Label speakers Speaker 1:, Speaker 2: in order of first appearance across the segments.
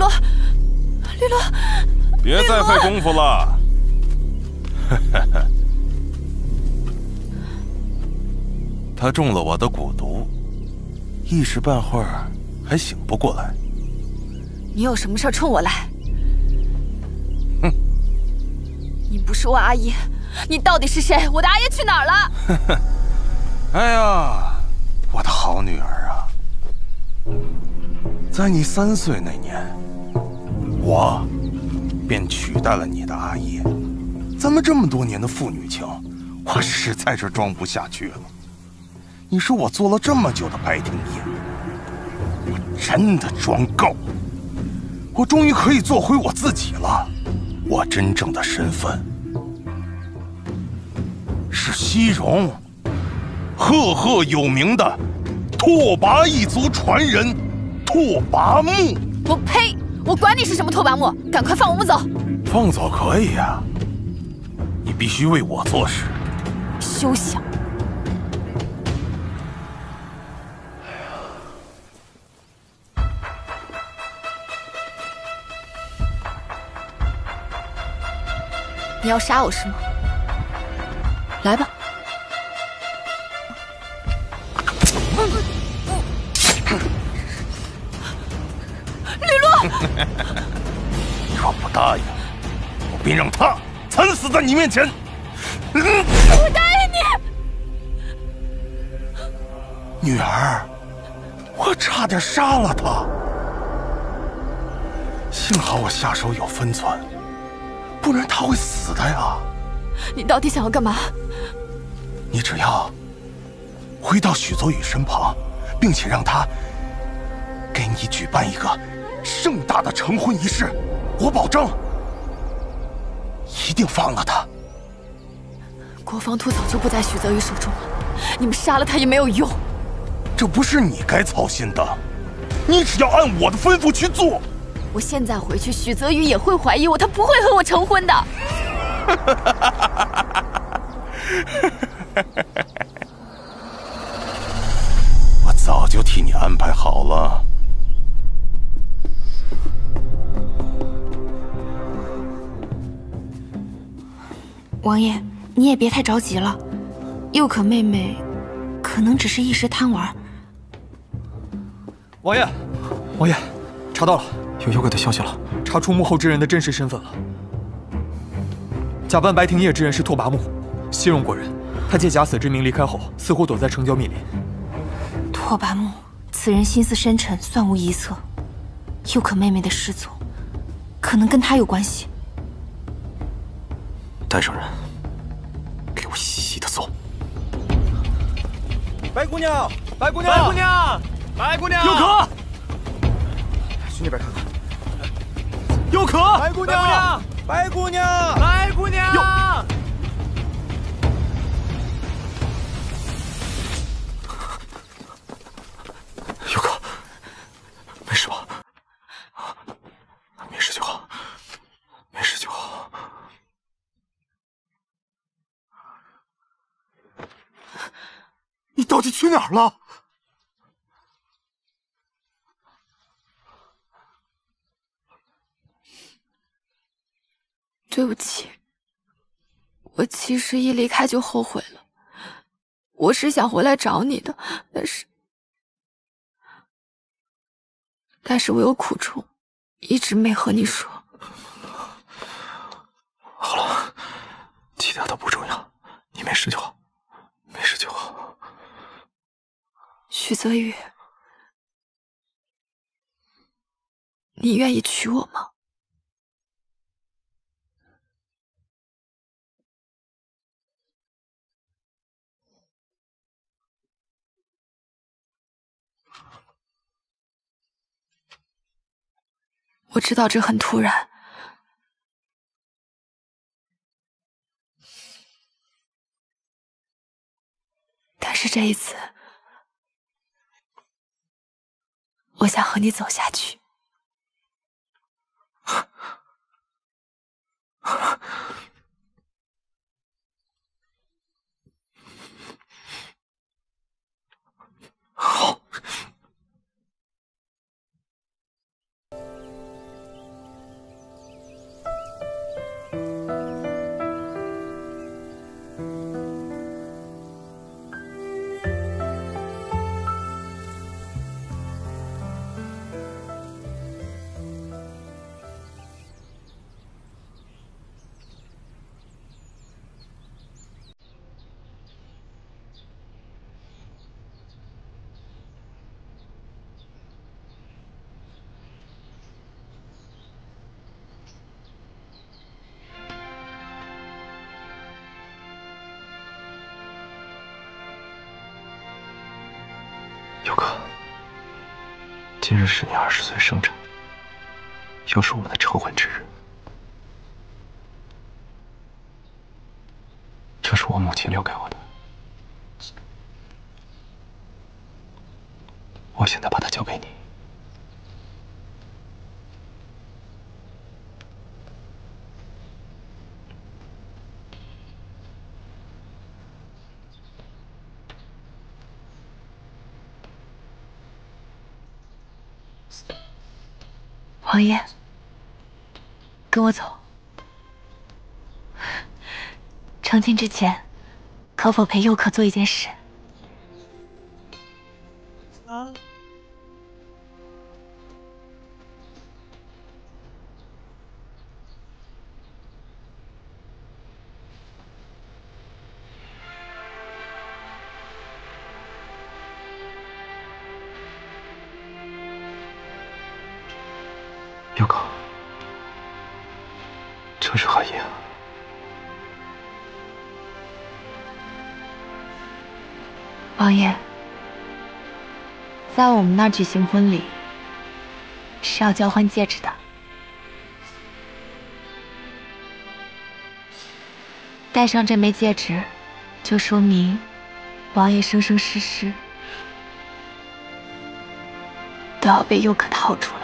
Speaker 1: 绿萝，绿萝，你醒醒，绿萝，绿萝，
Speaker 2: 别再费功夫了。他中了我的蛊毒，一时半会儿还醒不过来。
Speaker 1: 你有什么事冲我来？
Speaker 2: 哼！
Speaker 1: 你不是我阿姨，你到底是谁？我的阿姨去哪儿了？
Speaker 2: 哎呀，我的好女儿啊！在你三岁那年，我便取代了你的阿姨。咱们这么多年的父女情，我实在是装不下去了。你说我做了这么久的白庭叶，我真的装够了。我终于可以做回我自己了。我真正的身份是西戎，赫赫有名的拓跋一族传人拓跋木。
Speaker 1: 我呸！我管你是什么拓跋木，赶快放我们走。
Speaker 2: 放走可以呀，你必须为我做事。
Speaker 1: 休想！你要杀我是吗？来吧！
Speaker 2: 若不答应，我便让他惨死在你面前。
Speaker 1: 嗯我答应
Speaker 2: 你，女儿，我差点杀了他，幸好我下手有分寸。不然他会死的呀！
Speaker 1: 你到底想要干嘛？
Speaker 2: 你只要回到许泽宇身旁，并且让他给你举办一个盛大的成婚仪式，我保证一定放了他。
Speaker 1: 国防图早就不在许泽宇手中了，你们杀了他也没有用。
Speaker 2: 这不是你该操心的，你只要按我的吩咐去做。
Speaker 1: 我现在回去，许泽宇也会怀疑我，他不会和我成婚的。
Speaker 2: 我早就替你安排好了。
Speaker 3: 王爷，你也别太着急了，佑可妹妹可能只是一时贪玩。
Speaker 4: 王爷，王爷，查到了。有妖怪的消息了，查出幕后之人的真实身份了。假扮白庭叶之人是拓跋木，西戎国人。他借假死之名离开后，似乎躲在城郊密林。
Speaker 3: 拓跋木，此人心思深沉，算无一策。佑可妹妹的失踪，可能跟他有关系。
Speaker 4: 带上人，给我细细的搜。
Speaker 5: 白姑娘，白姑娘，
Speaker 6: 白姑娘，白姑娘，
Speaker 4: 有可，
Speaker 5: 去那边看看。
Speaker 4: 有可，
Speaker 5: 白姑娘，白姑娘，
Speaker 6: 白姑娘，
Speaker 4: 你到底去哪儿了？
Speaker 1: 对不起，我其实一离开就后悔了。我是想回来找你的，但是，但是我有苦衷，一直没和你说。
Speaker 4: 好了，其他都不重要，你没事就好，没事就好。
Speaker 1: 许泽宇，你愿意娶我吗？我知道这很突然，但是这一次，我想和你走下去。
Speaker 4: 好。
Speaker 7: 佑哥，今日是你二十岁生辰，又是我们的成婚之日。这是我母亲留给我的，现在把它交给你。
Speaker 1: 王爷，跟我走。成亲之前，可否陪佑可做一件事？
Speaker 7: 佑可，这是何意啊？
Speaker 1: 王爷，在我们那儿举行婚礼是要交换戒指的，戴上这枚戒指，就说明王爷生生世世都要被佑可套住了。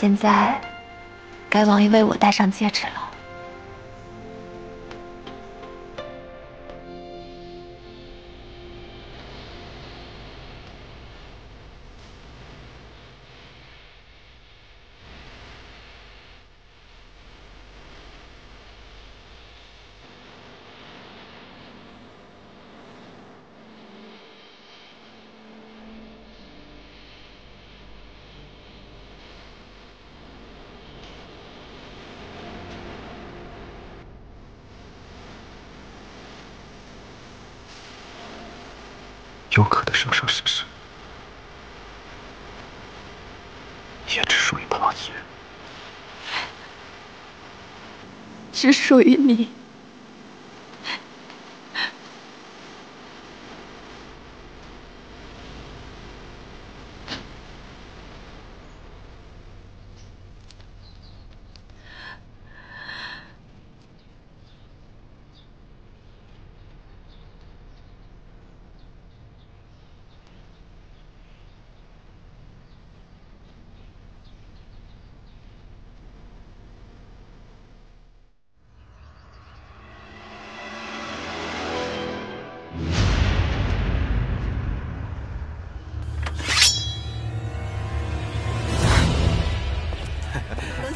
Speaker 1: 现在，该王爷为我戴上戒指了。
Speaker 7: 有可的生生世世，也只属于彭王一人。
Speaker 8: 只属于你。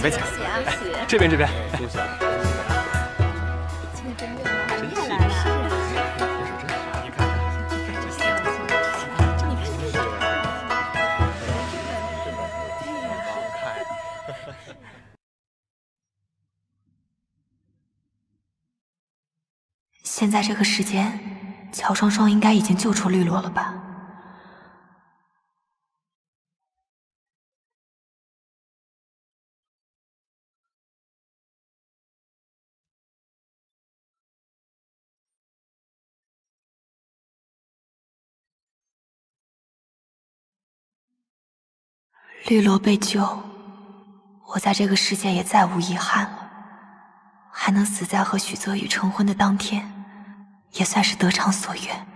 Speaker 7: 里面请，这边这边。
Speaker 1: 现在这个时间，乔双双应该已经救出绿萝了吧？绿萝被救，我在这个世界也再无遗憾了。还能死在和许泽宇成婚的当天，也算是得偿所愿。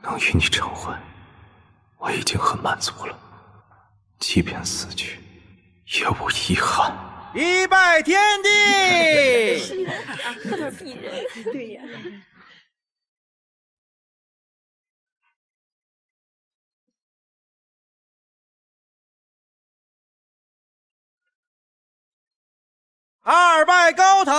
Speaker 7: 能与你成婚，我已经很满足了。即便死去，也无遗憾。
Speaker 5: 一拜天地！
Speaker 8: 是呀，快点鄙人。对呀。
Speaker 5: 二拜高堂。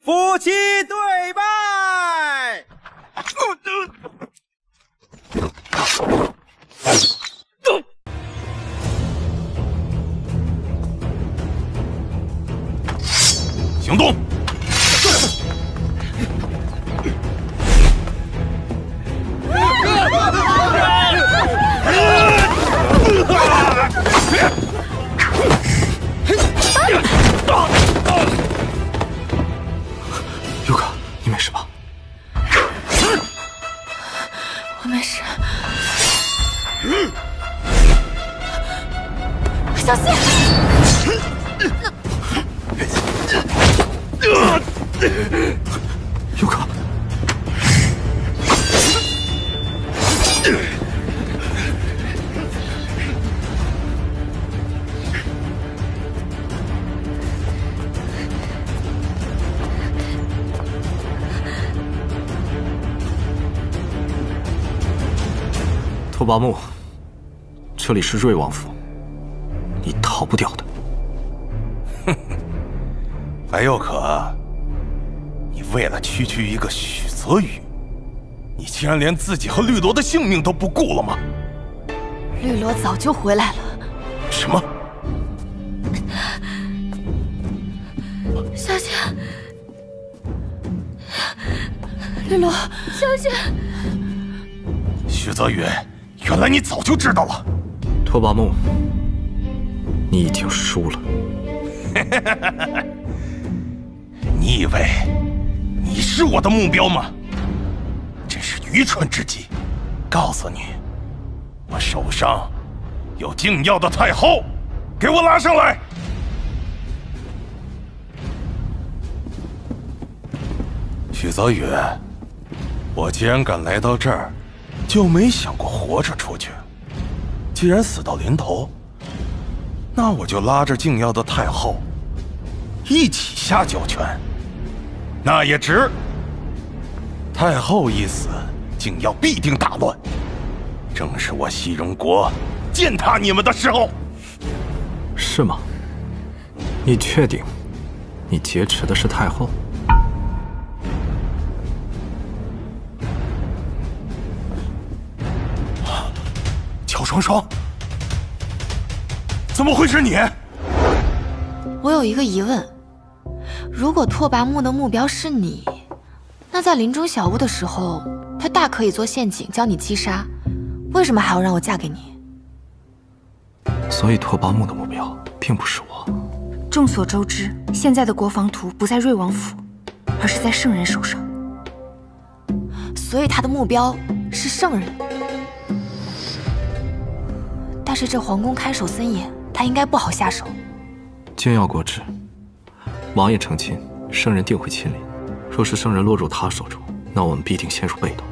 Speaker 5: 夫妻对拜
Speaker 2: 行动！
Speaker 1: 小心！
Speaker 4: 优哥，
Speaker 7: 拓跋木，这里是瑞王府，你逃不掉的。
Speaker 2: 哼白又可，你为了区区一个许泽宇，你竟然连自己和绿萝的性命都不顾了吗？
Speaker 1: 绿萝早就回来了。
Speaker 2: 什么？
Speaker 1: 小心！绿萝，小心！
Speaker 2: 许泽宇，原来你早就知道了。
Speaker 7: 拓跋木，你已经输了。
Speaker 2: 你以为你是我的目标吗？真是愚蠢之极！告诉你，我手上有禁药的太后，给我拉上来！许泽宇，我既然敢来到这儿，就没想过活着出去。既然死到临头，那我就拉着静药的太后一起下九泉。那也值。太后一死，静药必定大乱，正是我西戎国践踏你们的时候。
Speaker 7: 是吗？你确定你劫持的是太后？
Speaker 2: 乔双双，怎么会是你？
Speaker 1: 我有一个疑问：如果拓跋木的目标是你，那在林中小屋的时候，他大可以做陷阱将你击杀，为什么还要让我嫁给你？
Speaker 7: 所以拓跋木的目标并不是我。
Speaker 3: 众所周知，现在的国防图不在瑞王府，而是在圣人手上。
Speaker 1: 所以他的目标是圣人。但是这皇宫看守森严，他应该不好下手。
Speaker 7: 禁药过至，王爷成亲，圣人定会亲临。若是圣人落入他手中，那我们必定陷入被动，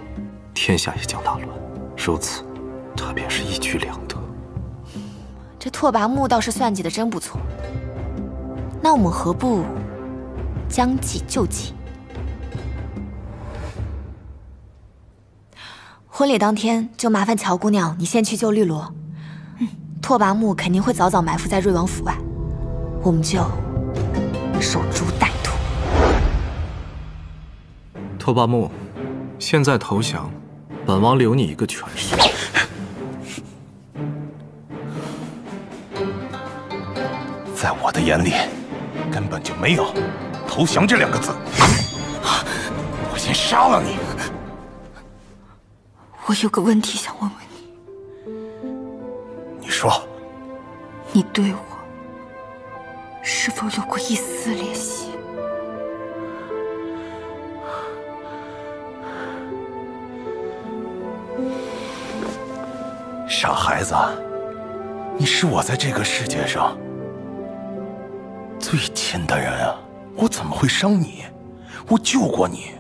Speaker 7: 天下也将大乱。如此，他便是一举两得。
Speaker 1: 这拓跋木倒是算计的真不错。那我们何不将计就计？婚礼当天就麻烦乔姑娘，你先去救绿萝。嗯，拓跋木肯定会早早埋伏在瑞王府外，我们就守株待兔。
Speaker 7: 拓跋木，现在投降，本王留你一个全尸。
Speaker 2: 在我的眼里，根本就没有投降这两个字。我先杀了你！
Speaker 3: 我有个问题想问问，你
Speaker 2: 说，
Speaker 3: 你对我是否有过一丝怜惜？
Speaker 2: 傻孩子，你是我在这个世界上最亲的人啊！我怎么会伤你？我救过你，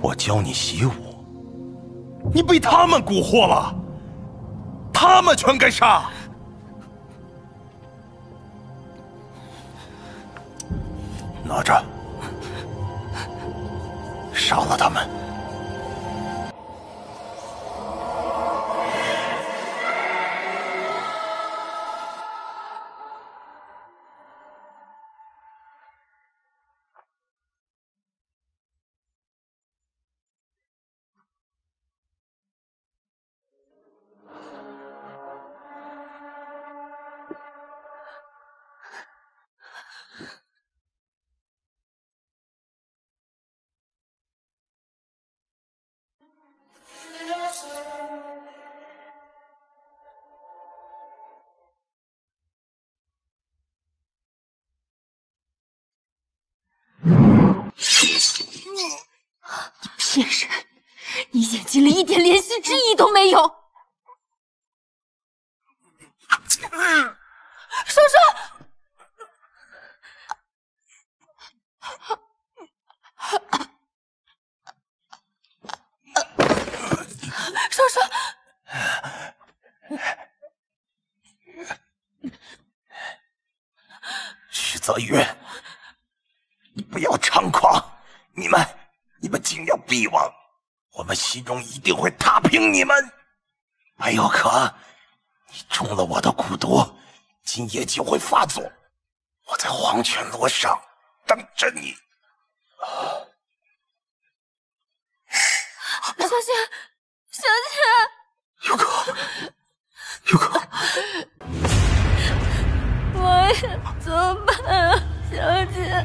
Speaker 2: 我教你习武，你被他们蛊惑了，他们全该杀！拿着，杀了他们！
Speaker 3: 贱人，你眼睛里一点怜惜之意都没有！叔叔。叔叔，
Speaker 2: 许泽宇，你不要猖狂！你们，你们尽量避亡，我们心中一定会踏平你们。白有可，你中了我的蛊毒，今夜就会发作。我在黄泉路上等着你。
Speaker 3: 小姐，小姐，
Speaker 4: 有可，有可，
Speaker 3: 我也怎么办啊，小姐？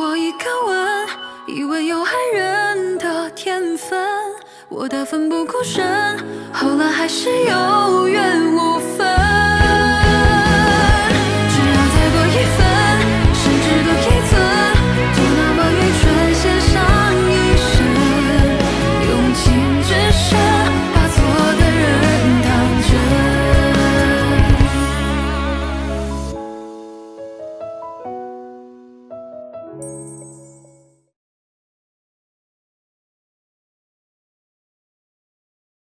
Speaker 3: 我一个吻以为有爱人的天分我的奋不顾身后来还是有缘无分。